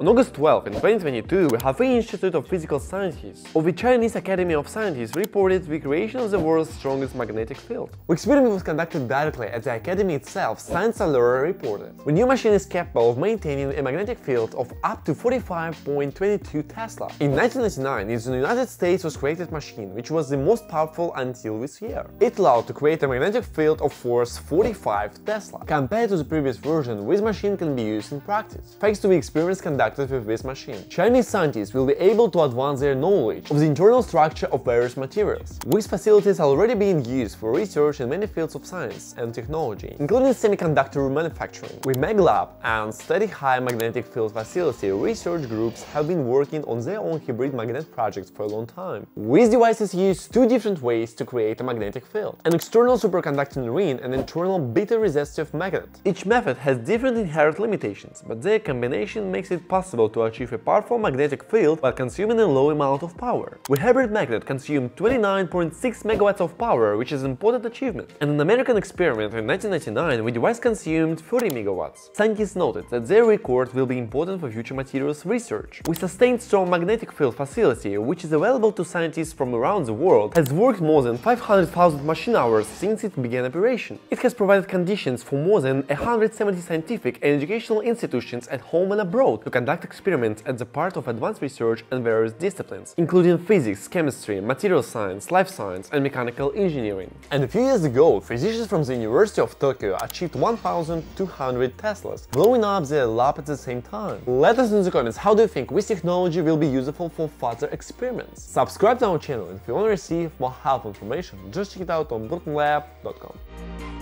On August 12, in 2022, the Hefei Institute of Physical Sciences of the Chinese Academy of Sciences reported the creation of the world's strongest magnetic field. The experiment was conducted directly at the Academy itself, Science Alert reported. The new machine is capable of maintaining a magnetic field of up to 45.22 Tesla. In 1999, in the United States was created machine which was the most powerful until this year. It allowed to create a magnetic field of force 45 Tesla. Compared to the previous version, this machine can be used in practice. Thanks to the experiments conducted conducted with this machine. Chinese scientists will be able to advance their knowledge of the internal structure of various materials. These facilities already being used for research in many fields of science and technology, including semiconductor manufacturing. With MagLab and Steady High Magnetic Field Facility, research groups have been working on their own hybrid magnet projects for a long time. These devices use two different ways to create a magnetic field, an external superconducting ring and an internal beta-resistive magnet. Each method has different inherent limitations, but their combination makes it possible to achieve a powerful magnetic field while consuming a low amount of power. The hybrid magnet consumed 29.6 megawatts of power, which is an important achievement. In an American experiment in 1999, the device consumed 30 megawatts. Scientists noted that their record will be important for future materials research. We sustained strong magnetic field facility, which is available to scientists from around the world, has worked more than 500,000 machine hours since it began operation. It has provided conditions for more than 170 scientific and educational institutions at home and abroad to conduct experiments as a part of advanced research in various disciplines, including physics, chemistry, material science, life science, and mechanical engineering. And a few years ago, physicians from the University of Tokyo achieved 1,200 Teslas, blowing up their lab at the same time. Let us know in the comments how do you think this technology will be useful for further experiments. Subscribe to our channel if you want to receive more helpful information, just check it out on broutonlab.com.